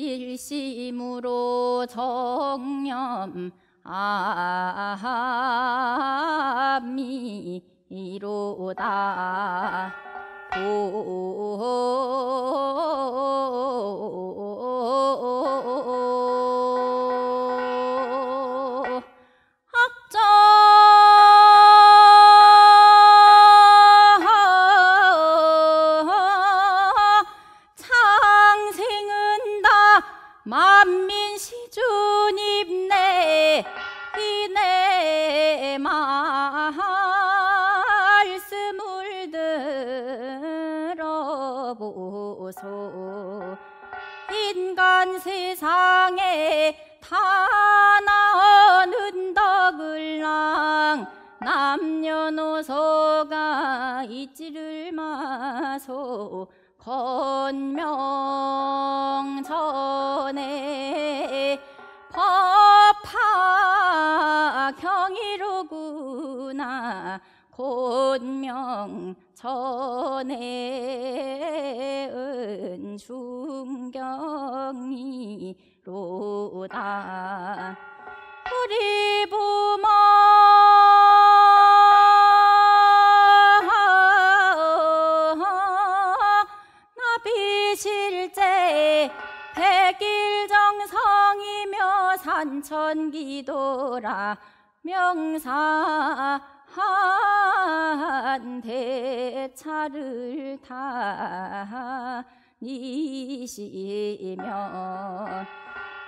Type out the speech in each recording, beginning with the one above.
일심으로 정념 아미로다. 오 보소. 인간 세상에 다 나오는 덕을랑 남녀노소가 잊지를 마소. 건명 전에 법화 경이로구나. 곤명 전에 은중경이로다. 우리 부모 나비실제 백일정성이며 산천기도라 명사한 대차를 다니시며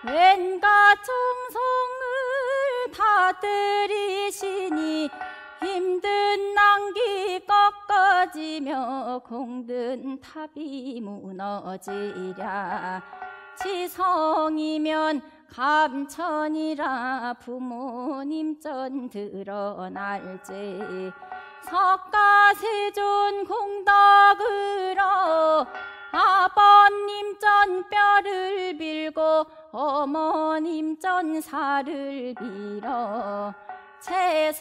왠가 정성을 다 들이시니 힘든 난기 꺾어지며 공든 탑이 무너지랴 지성이면 감천이라 부모님 전 드러날지. 석가세존 공덕으로 아버님 전 뼈를 빌고 어머님 전 살을 빌어. 채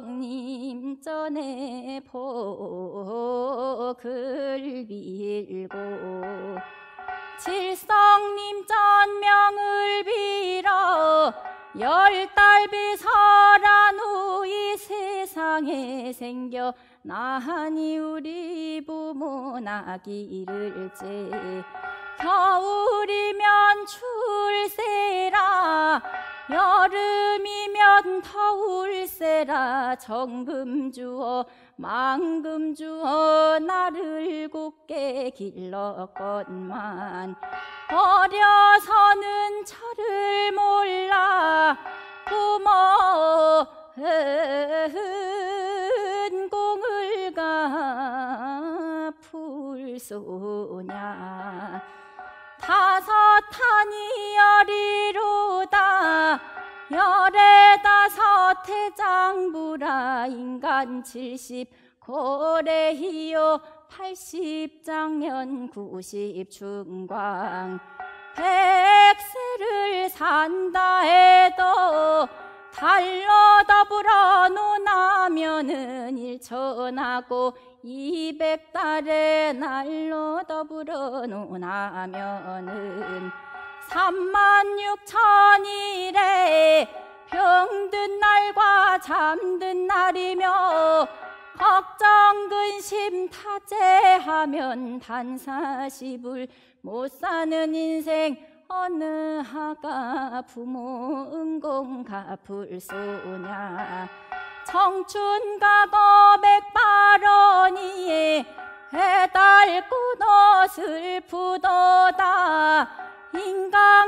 석님 전에 복을 빌고 칠성님 전명을 빌어 열달비 설한 후 이 세상에 생겨 나하니 우리 부모 나기를지 겨울 여름이면 더울세라 정금 주어 망금 주어 나를 굳게 길렀건만. 어려서는 저를 몰라 부모 은 공을 갚을소냐. 다섯 탄이 열이로다 열에 다섯 태장부라 인간 칠십 고래희요 팔십장년 구십 중광. 백세를 산다 해도 달러 더불어 논하면은 일천하고 이백 달에 날로 더불어 논하면은 삼만 육천일에 병든 날과 잠든 날이며 걱정 근심 타제하면 단사시불 못 사는 인생 어느 하가 부모 은공 갚을 소냐. 청춘 가거 백발언이에 해달고 너 슬프도다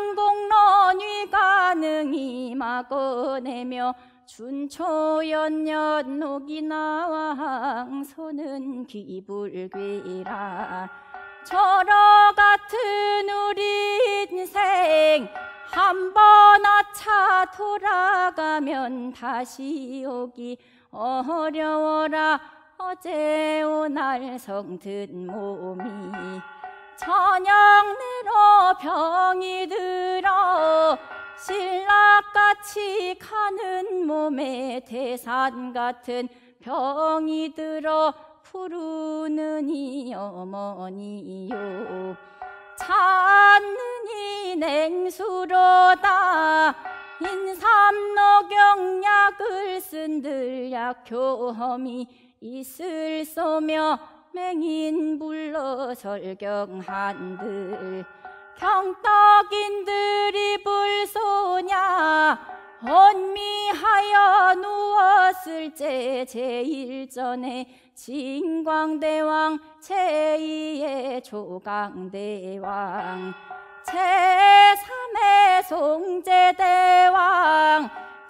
인간공론위 가능이 막어내며 준초연년 녹이나와 항소는 귀불귀라. 저러 같은 우리 인생 한 번 아차 돌아가면 다시 오기 어려워라. 어제 오날 성든 몸이 저녁 내로 병이 들어 신락같이 가는 몸에 대산 같은 병이 들어 부르는 이 어머니요. 찾는 이 냉수로다 인삼노경약을 쓴들 약효험이 있을 소며 맹인 불러 설경한들. 경떡인들이 불소냐? 혼미하여 누웠을 때 제일 전에 진광대왕 제2의 조강대왕. 제3의 송제대왕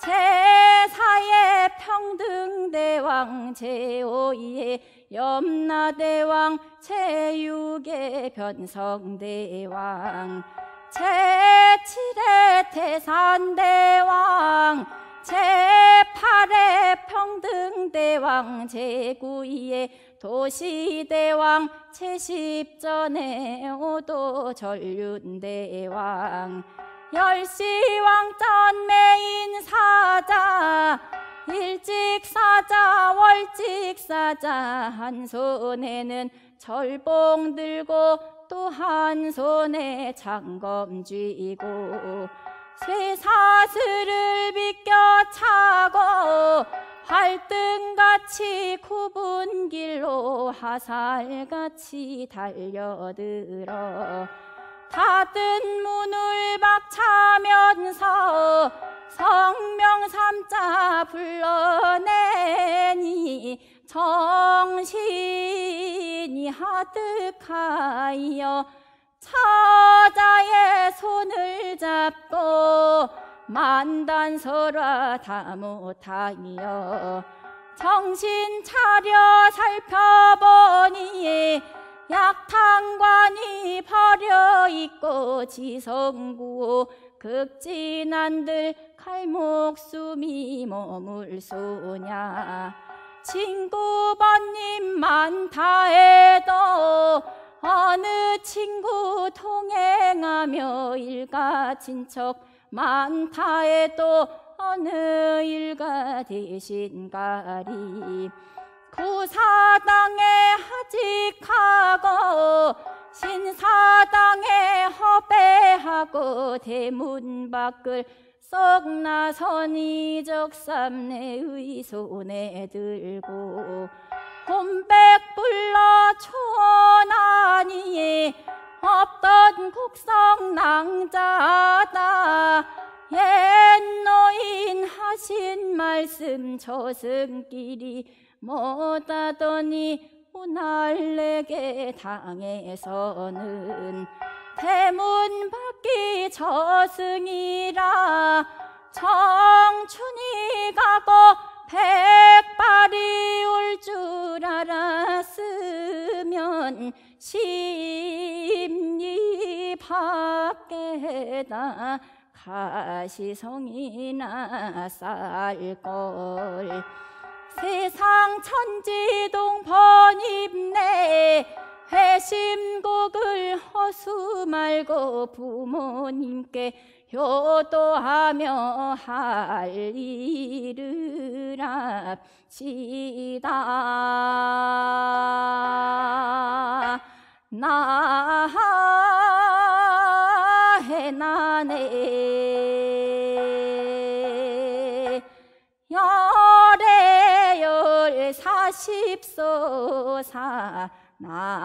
제4의 평등대왕 제5의 염라대왕 제6의 변성대왕 제7의 태산대왕 제8의 평등대왕 제9의 도시대왕 제10전의 오도전륜대왕 열시왕전 메인 사자 일찍 사자 월찍 사자. 한 손에는 절봉 들고 또 한 손에 장검 쥐고 쇠사슬을 비껴 차고 활등같이 굽은 길로 화살같이 달려들어 닫은 문을 박차면서 성명 삼자 불러내니 정신이 하득하여 처자의 손을 잡고 만단설화 다 못하여 정신 차려 살펴보니 약탕관이 버려 있고 지성구 극진한들 칼목숨이 머물소냐. 친구번님 많다 해도 어느 친구 통행하며 일가 친척 많다 해도 어느 일가 대신 가리 구사당에 하직하고 신사당에 허배하고 대문 밖을 썩 나서니 적삼내 의 손에 들고 곰백 불러 초원하니 없던 곡성 낭자다. 옛 노인 하신 말씀 저승길이 못하더니 오늘 내게 당해서는 대문 밖이 저승이라 청춘이 가고 백발이 올 줄 알았으면 심리 밖에다 가시성이나 쌀걸 세상 천지동 번입네 회심곡을 허수 말고 부모님께 효도하며 할 일을 합시다. 나해 나네 열 사십소사 나무